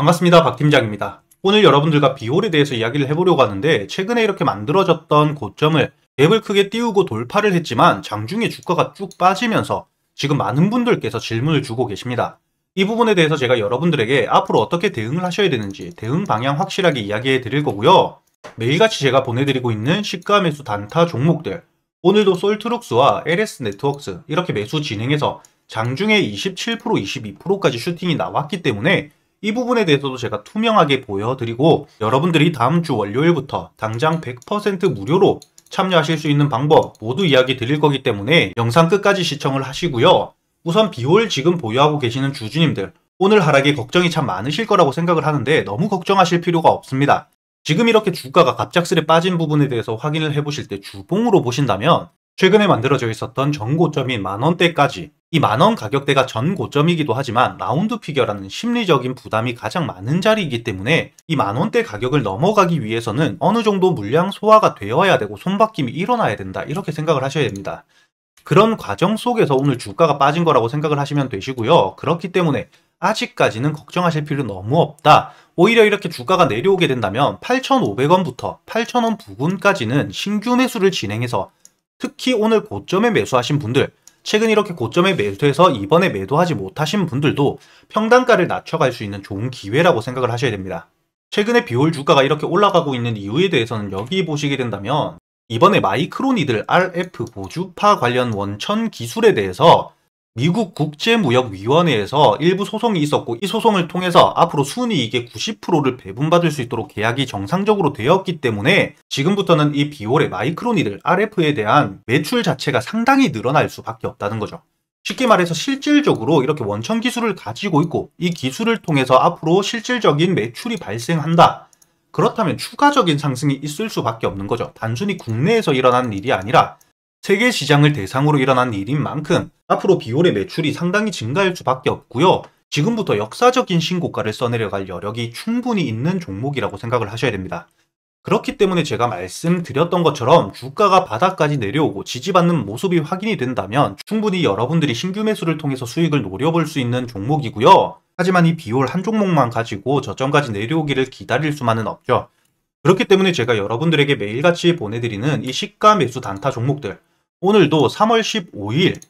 반갑습니다. 박 팀장입니다. 오늘 여러분들과 비올에 대해서 이야기를 해보려고 하는데 최근에 이렇게 만들어졌던 고점을 갭을 크게 띄우고 돌파를 했지만 장중에 주가가 쭉 빠지면서 지금 많은 분들께서 질문을 주고 계십니다. 이 부분에 대해서 제가 여러분들에게 앞으로 어떻게 대응을 하셔야 되는지 대응 방향 확실하게 이야기해 드릴 거고요. 매일같이 제가 보내드리고 있는 시가 매수 단타 종목들 오늘도 솔트룩스와 LS 네트워크스 이렇게 매수 진행해서 장중에 27% 22%까지 슈팅이 나왔기 때문에 이 부분에 대해서도 제가 투명하게 보여드리고 여러분들이 다음 주 월요일부터 당장 100% 무료로 참여하실 수 있는 방법 모두 이야기 드릴 거기 때문에 영상 끝까지 시청을 하시고요. 우선 비올 지금 보유하고 계시는 주주님들 오늘 하락에 걱정이 참 많으실 거라고 생각을 하는데 너무 걱정하실 필요가 없습니다. 지금 이렇게 주가가 갑작스레 빠진 부분에 대해서 확인을 해보실 때 주봉으로 보신다면 최근에 만들어져 있었던 전고점인 만원대까지 이 만원 가격대가 전 고점이기도 하지만 라운드 피겨라는 심리적인 부담이 가장 많은 자리이기 때문에 이 만원대 가격을 넘어가기 위해서는 어느 정도 물량 소화가 되어야 되고 손바뀜이 일어나야 된다 이렇게 생각을 하셔야 됩니다. 그런 과정 속에서 오늘 주가가 빠진 거라고 생각을 하시면 되시고요. 그렇기 때문에 아직까지는 걱정하실 필요 너무 없다. 오히려 이렇게 주가가 내려오게 된다면 8,500원부터 8,000원 부근까지는 신규 매수를 진행해서 특히 오늘 고점에 매수하신 분들 최근 이렇게 고점에 매수해서 이번에 매도하지 못하신 분들도 평단가를 낮춰갈 수 있는 좋은 기회라고 생각을 하셔야 됩니다. 최근에 비올 주가가 이렇게 올라가고 있는 이유에 대해서는 여기 보시게 된다면 이번에 마이크로니들 RF 보주파 관련 원천 기술에 대해서 미국 국제무역위원회에서 일부 소송이 있었고 이 소송을 통해서 앞으로 순이익의 90%를 배분받을 수 있도록 계약이 정상적으로 되었기 때문에 지금부터는 이 비올의 마이크로니들 RF에 대한 매출 자체가 상당히 늘어날 수밖에 없다는 거죠. 쉽게 말해서 실질적으로 이렇게 원천 기술을 가지고 있고 이 기술을 통해서 앞으로 실질적인 매출이 발생한다. 그렇다면 추가적인 상승이 있을 수밖에 없는 거죠. 단순히 국내에서 일어난 일이 아니라 세계 시장을 대상으로 일어난 일인 만큼 앞으로 비올의 매출이 상당히 증가할 수밖에 없고요. 지금부터 역사적인 신고가를 써내려갈 여력이 충분히 있는 종목이라고 생각을 하셔야 됩니다. 그렇기 때문에 제가 말씀드렸던 것처럼 주가가 바닥까지 내려오고 지지받는 모습이 확인이 된다면 충분히 여러분들이 신규 매수를 통해서 수익을 노려볼 수 있는 종목이고요. 하지만 이 비올 한 종목만 가지고 저점까지 내려오기를 기다릴 수만은 없죠. 그렇기 때문에 제가 여러분들에게 매일같이 보내드리는 이 시가 매수 단타 종목들 오늘도 3월 15일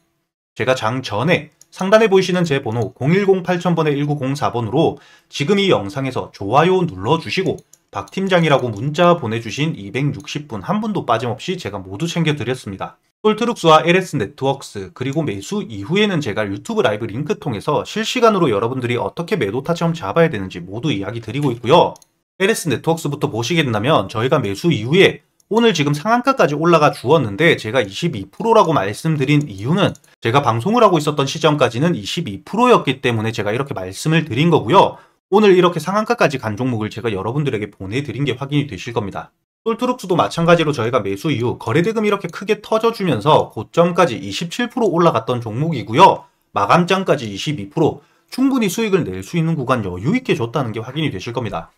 제가 장 전에 상단에 보이시는 제 번호 010-8000번에 1904번으로 지금 이 영상에서 좋아요 눌러주시고 박 팀장이라고 문자 보내주신 260분 한 분도 빠짐없이 제가 모두 챙겨드렸습니다. 솔트룩스와 LS 네트워크스 그리고 매수 이후에는 제가 유튜브 라이브 링크 통해서 실시간으로 여러분들이 어떻게 매도 타점 잡아야 되는지 모두 이야기 드리고 있고요. LS 네트워크스부터 보시게 된다면 저희가 매수 이후에 오늘 지금 상한가까지 올라가 주었는데 제가 22%라고 말씀드린 이유는 제가 방송을 하고 있었던 시점까지는 22%였기 때문에 제가 이렇게 말씀을 드린 거고요. 오늘 이렇게 상한가까지 간 종목을 제가 여러분들에게 보내드린 게 확인이 되실 겁니다. 솔트룩스도 마찬가지로 저희가 매수 이후 거래대금 이렇게 크게 터져주면서 고점까지 27% 올라갔던 종목이고요. 마감장까지 22% 충분히 수익을 낼 수 있는 구간 여유 있게 줬다는 게 확인이 되실 겁니다.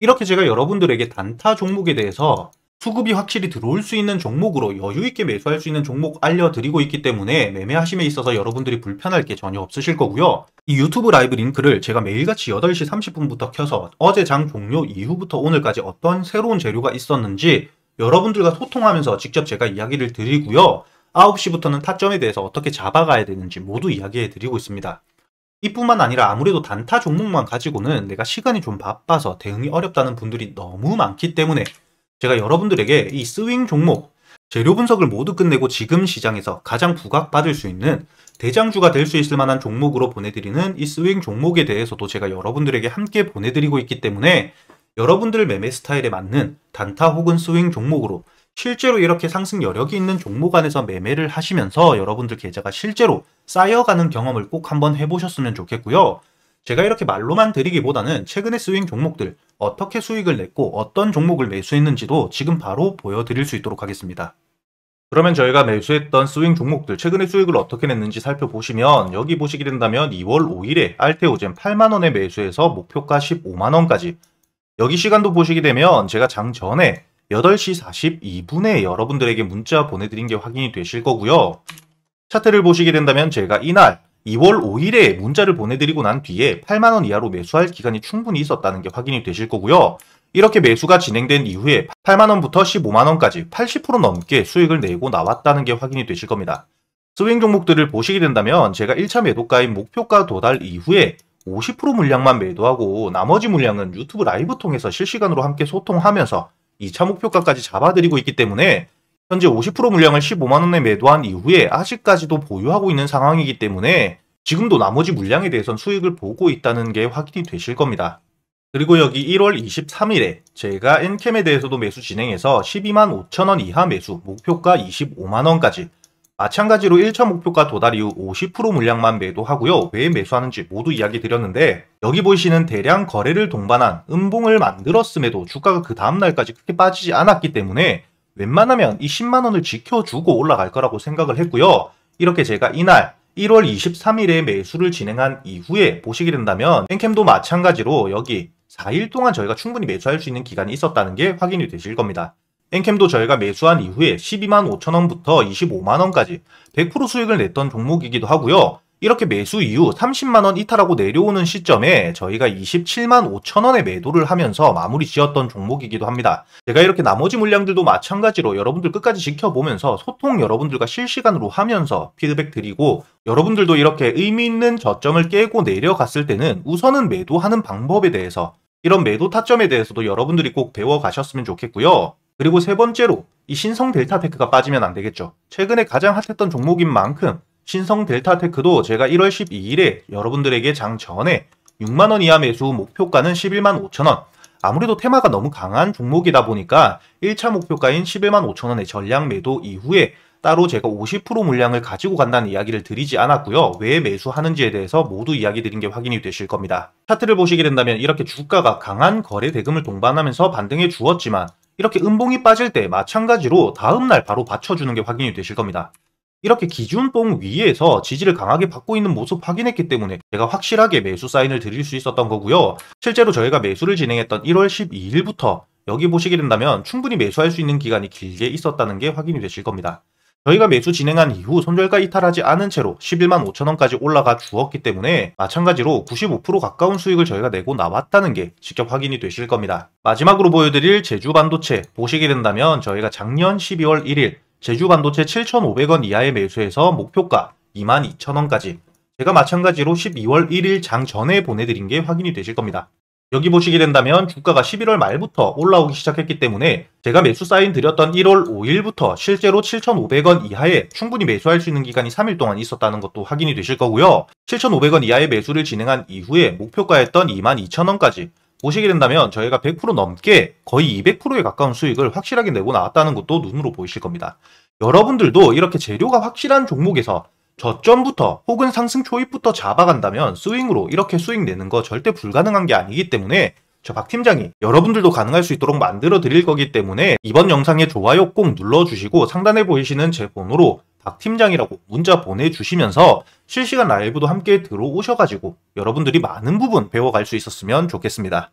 이렇게 제가 여러분들에게 단타 종목에 대해서 수급이 확실히 들어올 수 있는 종목으로 여유 있게 매수할 수 있는 종목 알려드리고 있기 때문에 매매하심에 있어서 여러분들이 불편할 게 전혀 없으실 거고요. 이 유튜브 라이브 링크를 제가 매일같이 8시 30분부터 켜서 어제 장 종료 이후부터 오늘까지 어떤 새로운 재료가 있었는지 여러분들과 소통하면서 직접 제가 이야기를 드리고요. 9시부터는 타점에 대해서 어떻게 잡아가야 되는지 모두 이야기해 드리고 있습니다. 이뿐만 아니라 아무래도 단타 종목만 가지고는 내가 시간이 좀 바빠서 대응이 어렵다는 분들이 너무 많기 때문에 제가 여러분들에게 이 스윙 종목 재료 분석을 모두 끝내고 지금 시장에서 가장 부각받을 수 있는 대장주가 될 수 있을 만한 종목으로 보내드리는 이 스윙 종목에 대해서도 제가 여러분들에게 함께 보내드리고 있기 때문에 여러분들 매매 스타일에 맞는 단타 혹은 스윙 종목으로 실제로 이렇게 상승 여력이 있는 종목 안에서 매매를 하시면서 여러분들 계좌가 실제로 쌓여가는 경험을 꼭 한번 해보셨으면 좋겠고요. 제가 이렇게 말로만 드리기보다는 최근의 스윙 종목들 어떻게 수익을 냈고 어떤 종목을 매수했는지도 지금 바로 보여드릴 수 있도록 하겠습니다. 그러면 저희가 매수했던 스윙 종목들 최근의 수익을 어떻게 냈는지 살펴보시면 여기 보시게 된다면 2월 5일에 알테오젠 8만원에 매수해서 목표가 15만원까지 여기 시간도 보시게 되면 제가 장 전에 8시 42분에 여러분들에게 문자 보내드린 게 확인이 되실 거고요. 차트를 보시게 된다면 제가 이날 2월 5일에 문자를 보내드리고 난 뒤에 8만원 이하로 매수할 기간이 충분히 있었다는 게 확인이 되실 거고요. 이렇게 매수가 진행된 이후에 8만원부터 15만원까지 80% 넘게 수익을 내고 나왔다는 게 확인이 되실 겁니다. 스윙 종목들을 보시게 된다면 제가 1차 매도가인 목표가 도달 이후에 50% 물량만 매도하고 나머지 물량은 유튜브 라이브 통해서 실시간으로 함께 소통하면서 2차 목표가까지 잡아드리고 있기 때문에 현재 50% 물량을 15만원에 매도한 이후에 아직까지도 보유하고 있는 상황이기 때문에 지금도 나머지 물량에 대해선 수익을 보고 있다는 게 확인이 되실 겁니다. 그리고 여기 1월 23일에 제가 엔캠에 대해서도 매수 진행해서 12만 5천원 이하 매수, 목표가 25만원까지 마찬가지로 1차 목표가 도달 이후 50% 물량만 매도하고요. 왜 매수하는지 모두 이야기 드렸는데 여기 보이시는 대량 거래를 동반한 음봉을 만들었음에도 주가가 그 다음날까지 크게 빠지지 않았기 때문에 웬만하면 이 10만 원을 지켜주고 올라갈 거라고 생각을 했고요. 이렇게 제가 이날 1월 23일에 매수를 진행한 이후에 보시게 된다면 엔캠도 마찬가지로 여기 4일 동안 저희가 충분히 매수할 수 있는 기간이 있었다는 게 확인이 되실 겁니다. 엔캠도 저희가 매수한 이후에 12만 5천원부터 25만원까지 100% 수익을 냈던 종목이기도 하고요. 이렇게 매수 이후 30만원 이탈하고 내려오는 시점에 저희가 27만 5천원에 매도를 하면서 마무리 지었던 종목이기도 합니다. 제가 이렇게 나머지 물량들도 마찬가지로 여러분들 끝까지 지켜보면서 소통 여러분들과 실시간으로 하면서 피드백 드리고 여러분들도 이렇게 의미 있는 저점을 깨고 내려갔을 때는 우선은 매도하는 방법에 대해서 이런 매도 타점에 대해서도 여러분들이 꼭 배워가셨으면 좋겠고요. 그리고 세 번째로 이 신성 델타테크가 빠지면 안 되겠죠. 최근에 가장 핫했던 종목인 만큼 신성 델타테크도 제가 1월 12일에 여러분들에게 장 전에 6만원 이하 매수 목표가는 11만 5천원 아무래도 테마가 너무 강한 종목이다 보니까 1차 목표가인 11만 5천원의 전량 매도 이후에 따로 제가 50% 물량을 가지고 간다는 이야기를 드리지 않았고요. 왜 매수하는지에 대해서 모두 이야기 드린 게 확인이 되실 겁니다. 차트를 보시게 된다면 이렇게 주가가 강한 거래 대금을 동반하면서 반등해 주었지만 이렇게 음봉이 빠질 때 마찬가지로 다음날 바로 받쳐주는 게 확인이 되실 겁니다. 이렇게 기준봉 위에서 지지를 강하게 받고 있는 모습 확인했기 때문에 제가 확실하게 매수 사인을 드릴 수 있었던 거고요. 실제로 저희가 매수를 진행했던 1월 12일부터 여기 보시게 된다면 충분히 매수할 수 있는 기간이 길게 있었다는 게 확인이 되실 겁니다. 저희가 매수 진행한 이후 손절가 이탈하지 않은 채로 11만 5천원까지 올라가 주었기 때문에 마찬가지로 95% 가까운 수익을 저희가 내고 나왔다는 게 직접 확인이 되실 겁니다. 마지막으로 보여드릴 제주 반도체 보시게 된다면 저희가 작년 12월 1일 제주 반도체 7,500원 이하의 매수해서 목표가 22,000원까지 제가 마찬가지로 12월 1일 장 전에 보내드린 게 확인이 되실 겁니다. 여기 보시게 된다면 주가가 11월 말부터 올라오기 시작했기 때문에 제가 매수 사인 드렸던 1월 5일부터 실제로 7,500원 이하에 충분히 매수할 수 있는 기간이 3일 동안 있었다는 것도 확인이 되실 거고요. 7,500원 이하의 매수를 진행한 이후에 목표가였던 22,000원까지 보시게 된다면 저희가 100% 넘게 거의 200%에 가까운 수익을 확실하게 내고 나왔다는 것도 눈으로 보이실 겁니다. 여러분들도 이렇게 재료가 확실한 종목에서 저점부터 혹은 상승 초입부터 잡아간다면 스윙으로 이렇게 수익 내는 거 절대 불가능한 게 아니기 때문에 저 박 팀장이 여러분들도 가능할 수 있도록 만들어 드릴 거기 때문에 이번 영상에 좋아요 꼭 눌러주시고 상단에 보이시는 제 번호로 박 팀장이라고 문자 보내주시면서 실시간 라이브도 함께 들어오셔가지고 여러분들이 많은 부분 배워갈 수 있었으면 좋겠습니다.